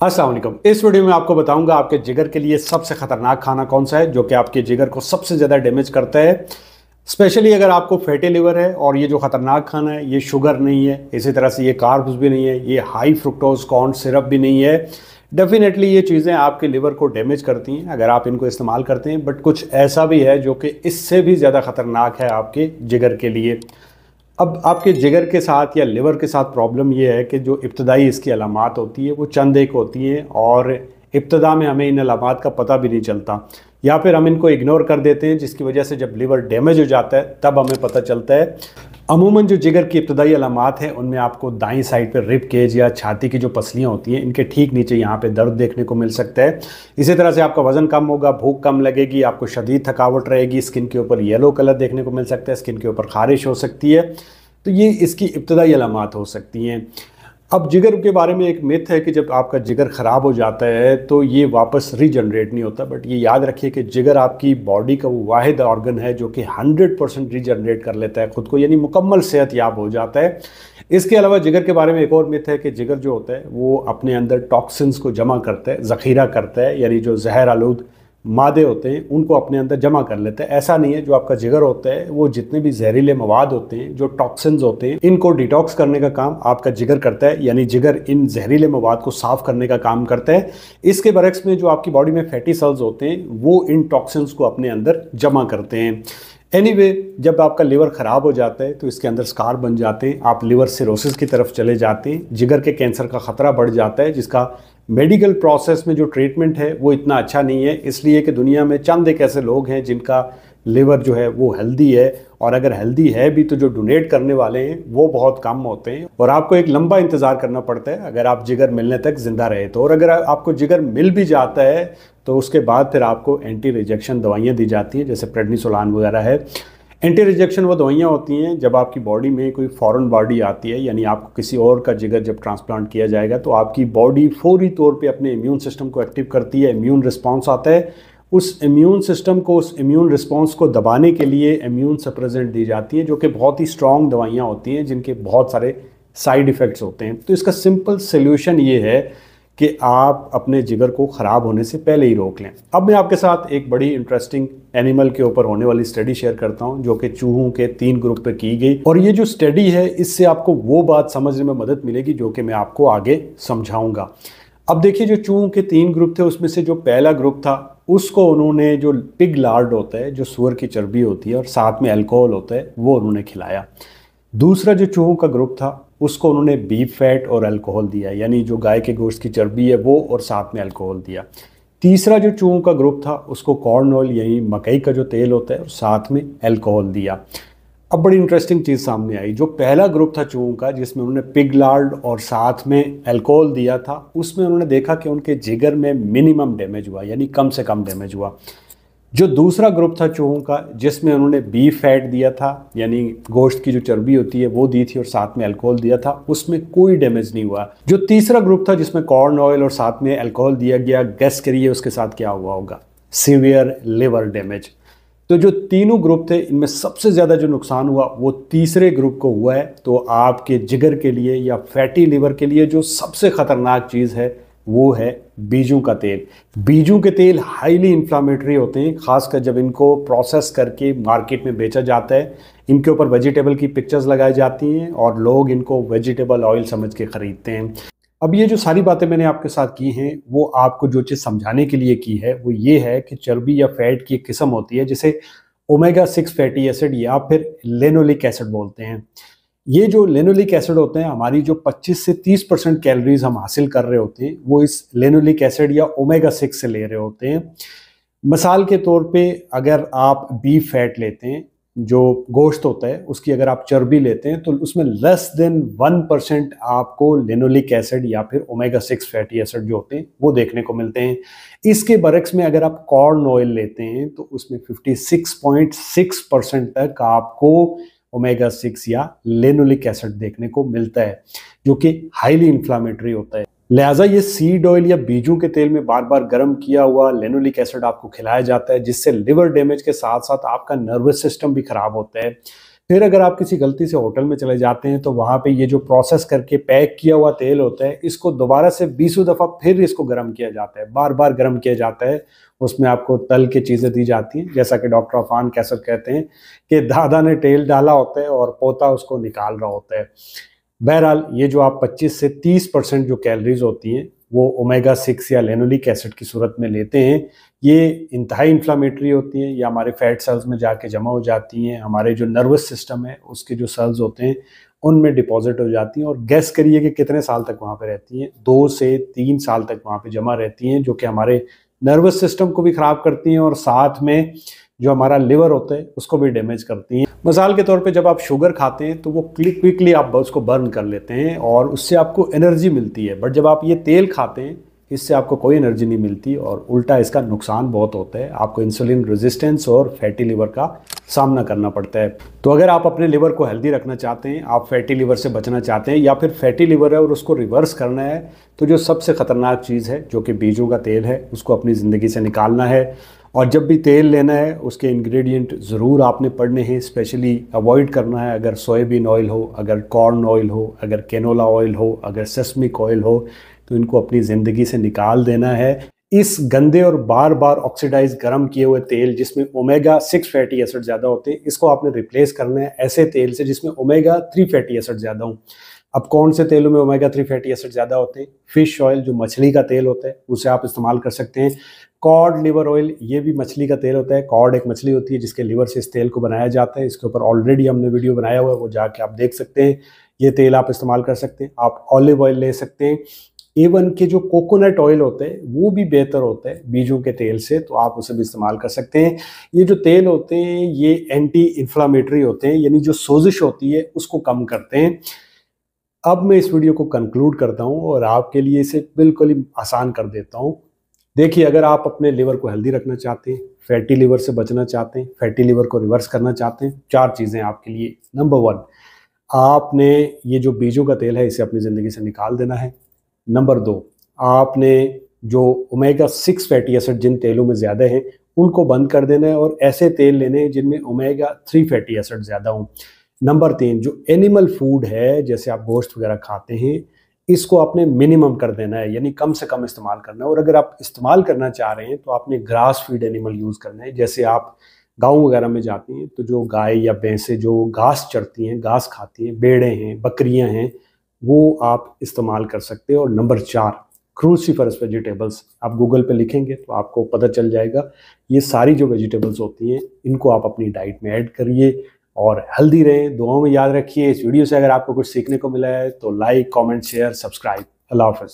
असलम इस वीडियो में आपको बताऊँगा आपके जिगर के लिए सबसे खतरनाक खाना कौन सा है, जो कि आपके जिगर को सबसे ज़्यादा डैमेज करता है। स्पेशली अगर आपको फैटी लिवर है और ये जो ख़तरनाक खाना है, ये शुगर नहीं है, इसी तरह से ये कार्ब्स भी नहीं है, ये हाई फ्रुक्टोज कॉर्न सिरप भी नहीं है। डेफिनेटली ये चीज़ें आपके लिवर को डैमेज करती हैं, अगर आप इनको इस्तेमाल करते हैं बट कुछ ऐसा भी है जो कि इससे भी ज़्यादा ख़तरनाक है आपके जिगर के लिए। अब आपके जिगर के साथ या लिवर के साथ प्रॉब्लम ये है कि जो इब्तदाई इसकी अलामत होती है, वो चंद एक होती हैं और इब्तदा में हमें इन अलामत का पता भी नहीं चलता। या फिर हम इनको इग्नोर कर देते हैं, जिसकी वजह से जब लिवर डैमेज हो जाता है, तब हमें पता चलता है। अमूमन जो जिगर की इब्तदाई अलामत है, उनमें आपको दाई साइड पर रिप केज या छाती की जो पसलियाँ होती हैं, इनके ठीक नीचे यहाँ पे दर्द देखने को मिल सकता है। इसी तरह से आपका वज़न कम होगा, भूख कम लगेगी, आपको शदीद थकावट रहेगी, स्किन के ऊपर येलो कलर देखने को मिल सकता है, स्किन के ऊपर खारिश हो सकती है। तो ये इसकी इब्तदाई अलामत हो सकती हैं। अब जिगर के बारे में एक मिथ है कि जब आपका जिगर ख़राब हो जाता है तो ये वापस रीजनरेट नहीं होता। बट ये याद रखिए कि जिगर आपकी बॉडी का वो वाहिद ऑर्गन है जो कि 100 परसेंट रीजनरेट कर लेता है, ख़ुद को, यानी मुकम्मल सेहत याब हो जाता है। इसके अलावा जिगर के बारे में एक और मिथ है कि जिगर जो होता है, वो अपने अंदर टॉक्सिन्स को जमा करता है, ज़ख़ीरा करता है, यानी जो जहर आलूद मादे होते हैं, उनको अपने अंदर जमा कर लेते हैं। ऐसा नहीं है, जो आपका जिगर होता है, वो जितने भी जहरीले मवाद होते हैं, जो टॉक्सिन्स होते हैं, इनको डिटॉक्स करने का काम आपका जिगर करता है, यानी जिगर इन जहरीले मवाद को साफ़ करने का काम करता है। इसके बरक्स में जो आपकी बॉडी में फैटी सेल्स होते हैं, वो इन टॉक्सिन्स को अपने अंदर जमा करते हैं। एनी anyway, जब आपका लीवर ख़राब हो जाता है तो इसके अंदर स्कार बन जाते हैं आप लीवर सिरोसिस की तरफ़ चले जाते हैं जिगर के कैंसर का ख़तरा बढ़ जाता है जिसका मेडिकल प्रोसेस में जो ट्रीटमेंट है वो इतना अच्छा नहीं है इसलिए कि दुनिया में चंद एक ऐसे लोग हैं जिनका लिवर जो है वो हेल्दी है और अगर हेल्दी है भी तो जो डोनेट करने वाले हैं, वो बहुत कम होते हैं। और आपको एक लंबा इंतज़ार करना पड़ता है, अगर आप जिगर मिलने तक ज़िंदा रहे तो। और अगर आपको जिगर मिल भी जाता है तो उसके बाद फिर आपको एंटी रिजेक्शन दवाइयाँ दी जाती हैं, जैसे प्रेडनीसोलान वगैरह है। एंटी रिजेक्शन वो दवाइयाँ होती हैं, जब आपकी बॉडी में कोई फॉरेन बॉडी आती है, यानी आपको किसी और का जिगर जब ट्रांसप्लांट किया जाएगा तो आपकी बॉडी फौरी तौर पे अपने इम्यून सिस्टम को एक्टिव करती है इम्यून रिस्पॉन्स आता है। उस इम्यून सिस्टम को, उस इम्यून रिस्पॉन्स को दबाने के लिए इम्यून सप्रेजेंट दी जाती है, जो कि बहुत ही स्ट्रॉन्ग दवाइयाँ होती हैं, जिनके बहुत सारे साइड इफ़ेक्ट्स होते हैं। तो इसका सिंपल सोल्यूशन ये है कि आप अपने जिगर को ख़राब होने से पहले ही रोक लें। अब मैं आपके साथ एक बड़ी इंटरेस्टिंग एनिमल के ऊपर होने वाली स्टडी शेयर करता हूँ, जो कि चूहों के तीन ग्रुप पे की गई। और ये जो स्टडी है, इससे आपको वो बात समझने में मदद मिलेगी, जो कि मैं आपको आगे समझाऊँगा। अब देखिए, जो चूहों के तीन ग्रुप थे, उसमें से जो पहला ग्रुप था, उसको उन्होंने जो पिग लार्ड होता है, जो सुअर की चर्बी होती है और साथ में अल्कोहल होता है, वो उन्होंने खिलाया। दूसरा जो चूहों का ग्रुप था, उसको उन्होंने बीफ फैट और अल्कोहल दिया, यानी जो गाय के गोश्त की चर्बी है, वो और साथ में अल्कोहल दिया। तीसरा जो चूहों का ग्रुप था, उसको कॉर्न ऑयल यानी मकई का जो तेल होता है और साथ में अल्कोहल दिया। अब बड़ी इंटरेस्टिंग चीज़ सामने आई, जो पहला ग्रुप था चूहों का, जिसमें उन्होंने पिग लार्ड और साथ में अल्कोहल दिया था, उसमें उन्होंने देखा कि उनके जिगर में मिनिमम डैमेज हुआ, यानी कम से कम डैमेज हुआ। जो दूसरा ग्रुप था चूहों का, जिसमें उन्होंने बीफ फैट दिया था, यानी गोश्त की जो चर्बी होती है, वो दी थी और साथ में अल्कोहल दिया था, उसमें कोई डैमेज नहीं हुआ। जो तीसरा ग्रुप था, जिसमें कॉर्न ऑयल और साथ में अल्कोहल दिया गया गैस करिए उसके साथ क्या हुआ होगा? सीवियर लिवर डैमेज तो जो तीनों ग्रुप थे, इनमें सबसे ज़्यादा जो नुकसान हुआ, वो तीसरे ग्रुप को हुआ है। तो आपके जिगर के लिए या फैटी लिवर के लिए जो सबसे ख़तरनाक चीज़ है, वो है बीजों का तेल। बीजों के तेल हाईली इन्फ्लामेटरी होते हैं, खासकर जब इनको प्रोसेस करके मार्केट में बेचा जाता है। इनके ऊपर वेजिटेबल की पिक्चर्स लगाई जाती हैं और लोग इनको वेजिटेबल ऑयल समझ के ख़रीदते हैं। अब ये जो सारी बातें मैंने आपके साथ की हैं, वो आपको जो चीज़ समझाने के लिए की है, वो ये है कि चर्बी या फैट की एक किस्म होती है, जिसे ओमेगा सिक्स फैटी एसिड या फिर लेनोलिक एसिड बोलते हैं। ये जो लेनोलिक एसिड होते हैं, हमारी जो 25 से 30 परसेंट कैलोरीज हम हासिल कर रहे होते हैं, वो इस लेनोलिक एसिड या ओमेगा सिक्स से ले रहे होते हैं। मिसाल के तौर पे अगर आप बीफ फैट लेते हैं जो गोश्त होता है, उसकी अगर आप चर्बी लेते हैं तो उसमें लेस देन वन परसेंट आपको लेनोलिक एसिड या फिर ओमेगा सिक्स फैटी एसिड जो होते हैं, वो देखने को मिलते हैं। इसके बरक्स में अगर आप कॉर्न ऑयल लेते हैं तो उसमें 56.6 परसेंट तक आपको ओमेगा सिक्स या लेनोलिक एसिड देखने को मिलता है, जो कि हाईली इन्फ्लामेटरी होता है। लिहाजा ये सीड ऑयल या बीजों के तेल में बार बार गर्म किया हुआ लेनोलिक एसिड आपको खिलाया जाता है, जिससे लिवर डैमेज के साथ साथ आपका नर्वस सिस्टम भी खराब होता है। फिर अगर आप किसी गलती से होटल में चले जाते हैं तो वहाँ पे ये जो प्रोसेस करके पैक किया हुआ तेल होता है, इसको दोबारा से बीसों दफ़ा फिर इसको गर्म किया जाता है। बार बार गर्म किया जाता है, उसमें आपको तल के चीज़ें दी जाती हैं, जैसा कि डॉक्टर अफान कैसर कहते हैं कि दादा ने तेल डाला होता है और पोता उसको निकाल रहा होता है। बहरहाल, ये जो आप 25 से 30 परसेंट जो कैलोरीज होती हैं, वो ओमेगा सिक्स या लेनोलिक एसिड की सूरत में लेते हैं। ये इंतहाई इन्फ्लामेटरी होती हैं, या हमारे फैट सेल्स में जाके जमा हो जाती हैं, हमारे जो नर्वस सिस्टम है, उसके जो सेल्स होते हैं, उनमें डिपॉजिट हो जाती हैं। और गैस करिए कि कितने साल तक वहाँ पर रहती हैं? दो से तीन साल तक वहाँ पर जमा रहती हैं, जो कि हमारे नर्वस सिस्टम को भी ख़राब करती हैं और साथ में जो हमारा लिवर होता है, उसको भी डैमेज करती हैं। मिसाल के तौर पे जब आप शुगर खाते हैं तो वो क्लिक क्विकली आप उसको बर्न कर लेते हैं और उससे आपको एनर्जी मिलती है। बट जब आप ये तेल खाते हैं इससे आपको कोई एनर्जी नहीं मिलती और उल्टा इसका नुकसान बहुत होता है। आपको इंसुलिन रेजिस्टेंस और फैटी लिवर का सामना करना पड़ता है। तो अगर आप अपने लिवर को हेल्दी रखना चाहते हैं, आप फैटी लिवर से बचना चाहते हैं या फिर फैटी लिवर है और उसको रिवर्स करना है तो जो सबसे ख़तरनाक चीज़ है, जो कि बीजों का तेल है, उसको अपनी ज़िंदगी से निकालना है। और जब भी तेल लेना है, उसके इंग्रेडिएंट ज़रूर आपने पढ़ने हैं स्पेशली अवॉइड करना है। अगर सोयाबीन ऑयल हो, अगर कॉर्न ऑयल हो, अगर केनोला ऑयल हो, अगर सेस्मिक ऑयल हो तो इनको अपनी ज़िंदगी से निकाल देना है। इस गंदे और बार बार ऑक्सीडाइज गर्म किए हुए तेल जिसमें ओमेगा सिक्स फैटी एसिड ज़्यादा होते हैं, इसको आपने रिप्लेस करना है ऐसे तेल से जिसमें ओमेगा थ्री फैटी एसिड ज़्यादा हो। अब कौन से तेलों में ओमेगा थ्री फैटी एसिड ज़्यादा होते हैं? फ़िश ऑयल जो मछली का तेल होता है, उसे आप इस्तेमाल कर सकते हैं। कॉड लिवर ऑयल ये भी मछली का तेल होता है। कॉड एक मछली होती है जिसके लिवर से इस तेल को बनाया जाता है। इसके ऊपर ऑलरेडी हमने वीडियो बनाया हुआ है, वो जाके आप देख सकते हैं। ये तेल आप इस्तेमाल कर सकते हैं। आप ऑलिव ऑयल ले सकते हैं। एवन के जो कोकोनट ऑयल होते हैं, वो भी बेहतर होता है बीजों के तेल से तो आप उसे भी इस्तेमाल कर सकते हैं। ये जो तेल होते हैं, ये एंटी इन्फ्लामेटरी होते हैं, यानी जो सोजिश होती है, उसको कम करते हैं। अब मैं इस वीडियो को कंक्लूड करता हूँ और आपके लिए इसे बिल्कुल ही आसान कर देता हूँ। देखिए, अगर आप अपने लिवर को हेल्दी रखना चाहते हैं फैटी लिवर से बचना चाहते हैं फैटी लिवर को रिवर्स करना चाहते हैं, चार चीज़ें आपके लिए। नंबर वन आपने ये जो बीजों का तेल है, इसे अपनी ज़िंदगी से निकाल देना है। नंबर दो, आपने जो ओमेगा सिक्स फैटी एसिड जिन तेलों में ज़्यादा हैं, उनको बंद कर देना है और ऐसे तेल लेने हैं जिनमें ओमेगा थ्री फैटी एसिड ज़्यादा हों। नंबर तीन, जो एनिमल फ़ूड है, जैसे आप गोश्त वगैरह खाते हैं, इसको आपने मिनिमम कर देना है, यानी कम से कम इस्तेमाल करना है। और अगर आप इस्तेमाल करना चाह रहे हैं तो आपने ग्रास फ़ीड एनिमल यूज़ करना है। जैसे आप गाँव वगैरह में जाती हैं तो जो गाय या भैंसें जो घास चढ़ती हैं, घास खाती हैं, बेड़े हैं, बकरियाँ हैं वो आप इस्तेमाल कर सकते हैं। और नंबर चार क्रूसीफरस वेजिटेबल्स आप गूगल पे लिखेंगे तो आपको पता चल जाएगा। ये सारी जो वेजिटेबल्स होती हैं, इनको आप अपनी डाइट में ऐड करिए और हेल्दी रहें। दुआओं में याद रखिए। इस वीडियो से अगर आपको कुछ सीखने को मिला है तो लाइक कमेंट शेयर सब्सक्राइब अल्लाह हाफ़